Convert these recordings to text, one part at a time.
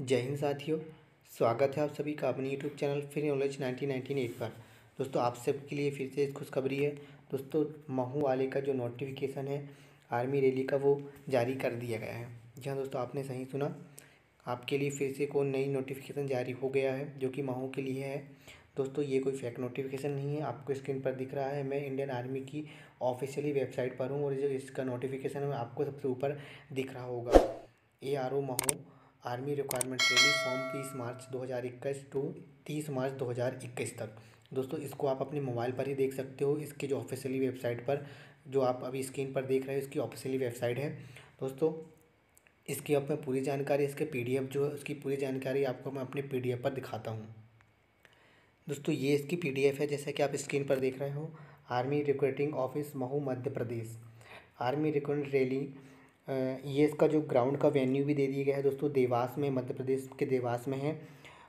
जय हिंद साथियों, स्वागत है आप सभी का अपने यूट्यूब चैनल फिर नॉलेज नाइनटीन नाइनटीन एट पर। दोस्तों, आप सबके लिए फिर से खुशखबरी है। दोस्तों, महू वाले का जो नोटिफिकेशन है आर्मी रैली का वो जारी कर दिया गया है। जी हाँ दोस्तों, आपने सही सुना। आपके लिए फिर से कोई नई नोटिफिकेशन जारी हो गया है, जो कि महू के लिए है। दोस्तों, ये कोई फेक नोटिफिकेशन नहीं है। आपको स्क्रीन पर दिख रहा है। मैं इंडियन आर्मी की ऑफिशियली वेबसाइट पर हूँ, और जो इसका नोटिफिकेशन है आपको सबसे ऊपर दिख रहा होगा। A R O Mhow army requirement rally form तीस मार्च 2021 टू तीस मार्च 2021 तक। दोस्तों, इसको आप अपने मोबाइल पर ही देख सकते हो। इसके जो ऑफिशियली वेबसाइट पर, जो आप अभी स्क्रीन पर देख रहे हो, इसकी ऑफिशियली वेबसाइट है। दोस्तों, इसकी अब मैं पूरी जानकारी, इसके पीडीएफ जो है उसकी पूरी जानकारी आपको मैं अपने पीडीएफ पर दिखाता हूँ। दोस्तों, ये इसकी पीडीएफ है, जैसा कि आप स्क्रीन पर देख रहे हो। Army recruiting office Mhow Madhya Pradesh. Army recruitment rally ये इसका जो ग्राउंड का वेन्यू भी दे दिया गया है दोस्तों, देवास में, मध्य प्रदेश के देवास में है,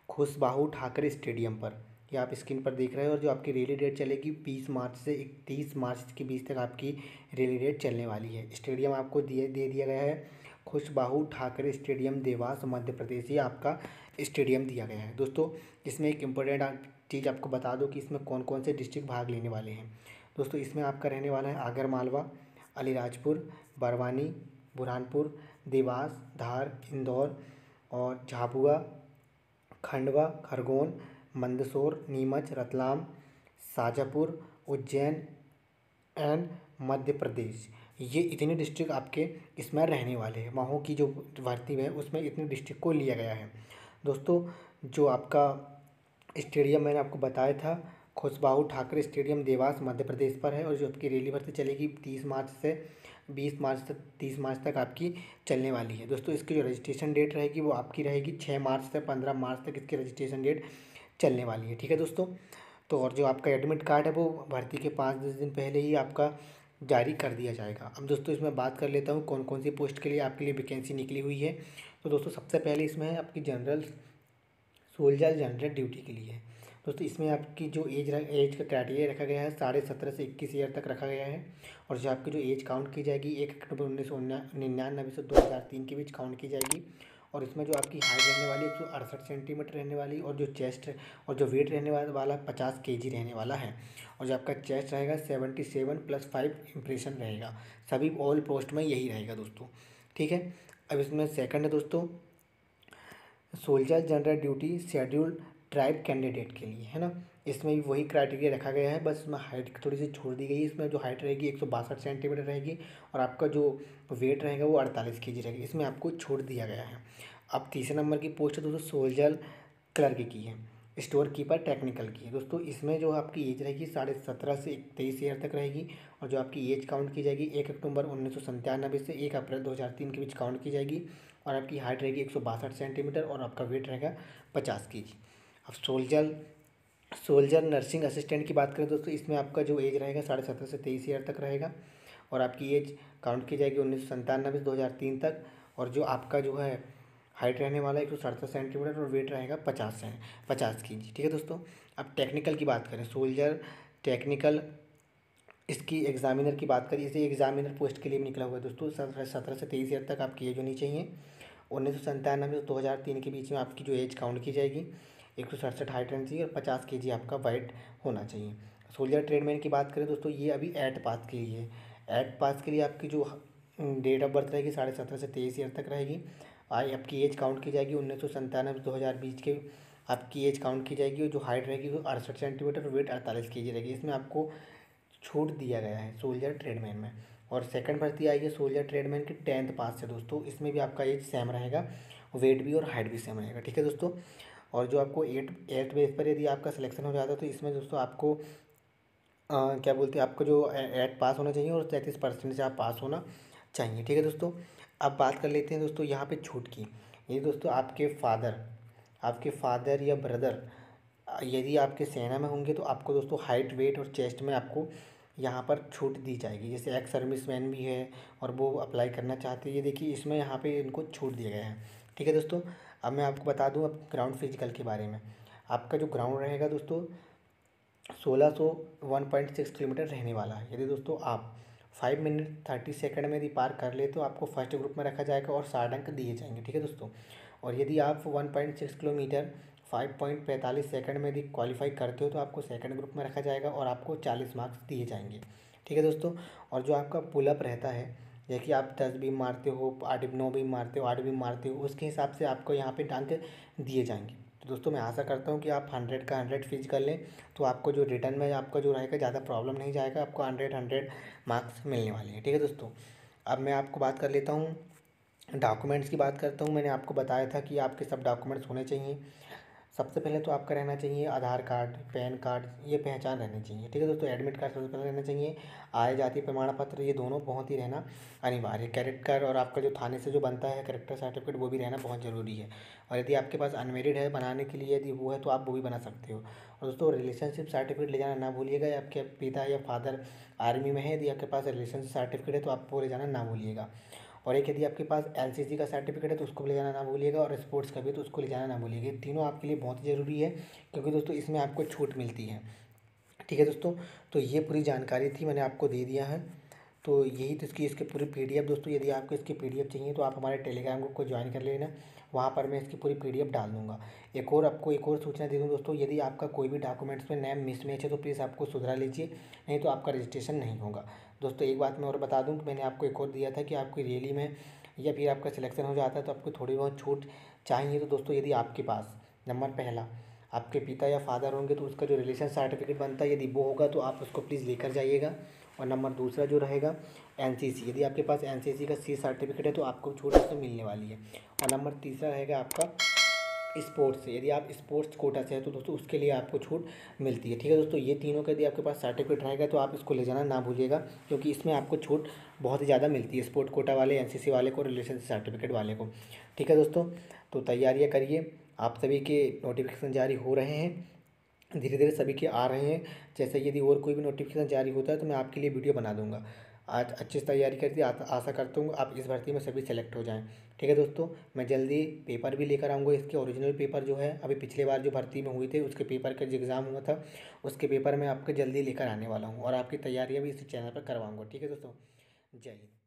खुशबाहू ठाकरे स्टेडियम पर। ये आप स्क्रीन पर देख रहे हैं और जो आपकी रैली डेट चलेगी, बीस मार्च से इकतीस मार्च के बीच तक आपकी रैली डेट चलने वाली है। स्टेडियम आपको दिए, दे दिया गया है, खुशबाहू ठाकरे स्टेडियम, देवास, मध्य प्रदेश, ये आपका स्टेडियम दिया गया है। दोस्तों, इसमें एक इम्पोर्टेंट चीज़ आपको बता दो कि इसमें कौन कौन से डिस्ट्रिक्ट भाग लेने वाले हैं। दोस्तों, इसमें आपका रहने वाला है आगर मालवा अलीराजपुर बरवानी बुरहानपुर, देवास, धार, इंदौर और झाबुआ, खंडवा, खरगोन, मंदसौर, नीमच, रतलाम शाजापुर उज्जैन एंड मध्य प्रदेश। ये इतने डिस्ट्रिक्ट आपके इसमें रहने वाले हैं। वहाँ की जो भर्ती है, उसमें इतने डिस्ट्रिक्ट को लिया गया है। दोस्तों, जो आपका स्टेडियम मैंने आपको बताया था खुशबाहू ठाकरे स्टेडियम देवास, मध्य प्रदेश पर है और जो आपकी रैली भर्ती चलेगी तीस मार्च से बीस मार्च तक तीस मार्च तक आपकी चलने वाली है। दोस्तों, इसकी जो रजिस्ट्रेशन डेट रहेगी, वो आपकी रहेगी छः मार्च से पंद्रह मार्च तक इसकी रजिस्ट्रेशन डेट चलने वाली है। ठीक है दोस्तों तो और जो आपका एडमिट कार्ड है, वो भर्ती के पाँच दस दिन पहले ही आपका जारी कर दिया जाएगा। अब दोस्तों, इसमें बात कर लेता हूँ कौन कौन सी पोस्ट के लिए आपके लिए वैकेंसी निकली हुई है। तो दोस्तों, सबसे पहले इसमें है आपकी जनरल सोल्जर जनरल ड्यूटी के लिए। दोस्तों, इसमें आपकी जो एज एज का क्राइटेरिया रखा गया है, साढ़े सत्रह से इक्कीस ईयर तक रखा गया है। और जो आपकी जो एज काउंट की जाएगी, एक अक्टूबर उन्नीस सौ निन्यानवे से दो हज़ार तीन के बीच काउंट की जाएगी। और इसमें जो आपकी हाइट रहने वाली एक सौ अड़सठ सेंटीमीटर रहने वाली, और जो चेस्ट और जो वेट रहने वाला वाला पचास के जी रहने वाला है। और जो आपका चेस्ट रहेगा seventy seven plus five impression रहेगा। सभी ऑल पोस्ट में यही रहेगा दोस्तों। ठीक है? अब इसमें सेकंड है दोस्तों। Soldier general duty scheduled tribe candidate के लिए, है ना? इसमें भी वही क्राइटेरिया रखा गया है। बस इसमें हाइट थोड़ी सी छोड़ दी गई है। इसमें जो हाइट रहेगी, एक सौ बासठ सेंटीमीटर रहेगी और आपका जो वेट रहेगा वो अड़तालीस के जी रहेगी। इसमें आपको छोड़ दिया गया है। अब तीसरे नंबर की पोस्ट है, दोस्तों सोल्जर क्लर्क की है स्टोर कीपर टेक्निकल की है। दोस्तों, इसमें जो आपकी एज रहेगी, साढ़े सत्रह से तेईस ईयर तक रहेगी और जो आपकी एज काउंट की जाएगी, एक अक्टूबर उन्नीस सौ संतानबे से एक अप्रैल दो हज़ार तीन के बीच काउंट की जाएगी और आपकी हाइट रहेगी एक सौ बासठ सेंटीमीटर और आपका वेट रहेगा पचास के जी अब सोल्जर सोल्जर नर्सिंग असिस्टेंट की बात करें दोस्तों इसमें आपका जो एज रहेगा साढ़े सत्रह से तेईस ईयर तक रहेगा और आपकी एज काउंट की जाएगी उन्नीस सौ संतानबे से दो हज़ार तीन तक और जो आपका जो है हाइट रहने वाला है एक सौ सड़सठ सेंटीमीटर और वेट रहेगा पचास से, पचास के जी ठीक है दोस्तों? अब टेक्निकल की बात करें, सोल्जर टेक्निकल इसकी एग्जामिनर की बात करें, इसे एग्जामिनर पोस्ट के लिए भी निकला हुआ है दोस्तों, सत्रह से तेईस ईयर तक आपकी एज होनी चाहिए। उन्नीस सौ संतानवे से दो हज़ार तीन के बीच में आपकी जो एज काउंट की जाएगी। एक सौ सड़सठ हाइट रहनी चाहिए और पचास के जी आपका वाइट होना चाहिए। सोल्जर ट्रेडमैन की बात करें दोस्तों, ये अभी एट पास के लिए एट पास के लिए आपकी जो डेट ऑफ़ बर्थ रहेगी साढ़े सत्रह से तेईस ईयर तक रहेगी। आई, आपकी एज काउंट की जाएगी उन्नीस सौ संतानवे दो हज़ार बीस के। आपकी एज काउंट की जाएगी और जो हाइट रहेगी वो अड़सठ सेंटीमीटर वेट अड़तालीस के जी रहेगी। इसमें आपको छूट दिया गया है सोल्जर ट्रेडमैन में। और सेकंड भर्ती आई है सोल्जर ट्रेडमैन की टेंथ पास से दोस्तों। इसमें भी आपका एज सेम रहेगा वेट भी और हाइट भी सेम रहेगा। ठीक है दोस्तों? और जो आपको एट एट बेस पर यदि आपका सिलेक्शन हो जाता है तो इसमें दोस्तों आपको आ, क्या बोलते हैं आपको जो एट पास होना चाहिए और तैंतीस परसेंट से आप पास होना चाहिए। ठीक है दोस्तों? अब बात कर लेते हैं दोस्तों यहाँ पे छूट की। ये दोस्तों आपके फादर आपके फादर या ब्रदर यदि आपके सेना में होंगे तो आपको दोस्तों हाइट वेट और चेस्ट में आपको यहाँ पर छूट दी जाएगी। जैसे एक्स सर्विस मैन भी है और वो अप्लाई करना चाहते हैं। ये देखिए इसमें यहाँ पे इनको छूट दिया गया है। ठीक है दोस्तों? अब मैं आपको बता दूँ अब ग्राउंड फ़िज़िकल के बारे में। आपका जो ग्राउंड रहेगा दोस्तों, सोलह सौ वन पॉइंट सिक्स किलोमीटर रहने वाला है। यदि दोस्तों आप फाइव मिनट थर्टी सेकंड में यदि पार कर ले तो आपको फ़र्स्ट ग्रुप में रखा जाएगा और साठ अंक दिए जाएँगे, ठीक है दोस्तों? और यदि आप one point six kilometre five point पैंतालीस सेकंड में यदि क्वालिफाई करते हो तो आपको सेकंड ग्रुप में रखा जाएगा और आपको चालीस मार्क्स दिए जाएँगे, ठीक है दोस्तों? और जो आपका पुलअप रहता है जैसे आप दस बीम मारते हो, आठ नौ बीम मारते हो, आठ बीम मारते हो, उसके हिसाब से आपको यहाँ पे अंक दिए जाएँगे। तो दोस्तों, मैं आशा करता हूँ कि आप हंड्रेड का हंड्रेड फिज कर लें तो आपको जो रिटर्न में आपका जो रहेगा, ज़्यादा प्रॉब्लम नहीं जाएगा, आपको हंड्रेड हंड्रेड मार्क्स मिलने वाले हैं, ठीक है दोस्तों? अब मैं आपको बात कर लेता हूँ डॉक्यूमेंट्स की बात करता हूँ। मैंने आपको बताया था कि आपके सब डॉक्यूमेंट्स होने चाहिए। सबसे पहले तो आपका रहना चाहिए आधार कार्ड, पैन कार्ड, ये पहचान रहनी चाहिए, ठीक है दोस्तों? एडमिट कार्ड सबसे पहले रहना चाहिए। आय, जाति प्रमाण पत्र ये दोनों बहुत ही रहना अनिवार्य कैरेक्ट कार्ड और आपका जो थाने से जो बनता है करेक्टर सर्टिफिकेट, वो भी रहना बहुत ज़रूरी है। और यदि आपके पास अनमेरिड है बनाने के लिए, यदि वो है तो आप वो भी बना सकते हो। और दोस्तों, रिलेशनशिप सर्टिफिकेट ले जाना ना भूलिएगा आपके पिता या फादर आर्मी में है, यदि आपके पास रिलेशनशिप सर्टिफिकेट है तो आपको ले जाना ना भूलिएगा। और एक यदि आपके पास एल का सर्टिफिकेट है तो उसको ले जाना ना भूलिएगा और स्पोर्ट्स का भी तो उसको ले जाना ना भूलिएगा। तीनों आपके लिए बहुत ज़रूरी है, क्योंकि दोस्तों, इसमें आपको छूट मिलती है। ठीक है दोस्तों तो ये पूरी जानकारी थी, मैंने आपको दे दिया है। तो यही तो इसकी, इसके पूरी पीडीएफ दोस्तों, यदि आपको इसकी पीडीएफ चाहिए तो आप हमारे टेलीग्राम ग्रुप को ज्वाइन कर लेना। वहाँ पर मैं इसकी पूरी पीडीएफ डाल दूँगा। एक और आपको, एक और सूचना दे दूँ दोस्तों, यदि आपका कोई भी डॉक्यूमेंट्स में नेम मिसमैच है तो प्लीज़ आपको सुधरा लीजिए, नहीं तो आपका रजिस्ट्रेशन नहीं होगा। दोस्तों, एक बात मैं और बता दूँ कि मैंने आपको एक और दिया था कि आपकी रैली में या फिर आपका सिलेक्शन हो जाता है तो आपको थोड़ी बहुत छूट चाहिए। तो दोस्तों, यदि आपके पास, नंबर पहला, आपके पिता या फादर होंगे तो उसका जो रिलेशन सर्टिफिकेट बनता है, यदि वो होगा तो आप उसको प्लीज़ लेकर जाइएगा। और नंबर दूसरा जो रहेगा, एनसीसी। यदि आपके पास एनसीसी का सी सर्टिफिकेट है तो आपको छूट उससे मिलने वाली है। और नंबर तीसरा रहेगा आपका स्पोर्ट्स से। यदि आप स्पोर्ट्स कोटा से हैं तो दोस्तों उसके लिए आपको छूट मिलती है। ठीक है दोस्तों, ये तीनों का यदि आपके पास सर्टिफिकेट रहेगा तो आप इसको ले जाना, ना भूलिएगा, क्योंकि इसमें आपको छूट बहुत ही ज़्यादा मिलती है स्पोर्ट कोटा वाले, एनसीसी वाले को रिलेशन सर्टिफिकेट वाले को। ठीक है दोस्तों तो तैयारियाँ करिए। आप सभी के नोटिफिकेशन जारी हो रहे हैं धीरे धीरे सभी के आ रहे हैं। जैसे यदि और कोई भी नोटिफिकेशन जारी होता है तो मैं आपके लिए वीडियो बना दूँगा। आज अच्छी से तैयारी करती आशा करता हूँ आप इस भर्ती में सभी सेलेक्ट हो जाएँ। ठीक है दोस्तों, मैं जल्दी पेपर भी लेकर आऊँगा इसके, ओरिजिनल पेपर जो है, अभी पिछले बार जो भर्ती में हुई थे, उसके पेपर का जो एग्ज़ाम हुआ था, उसके पेपर मैं आपके जल्दी लेकर आने वाला हूँ और आपकी तैयारियाँ भी इस चैनल पर करवाऊँगा। ठीक है दोस्तों, जय हिंद।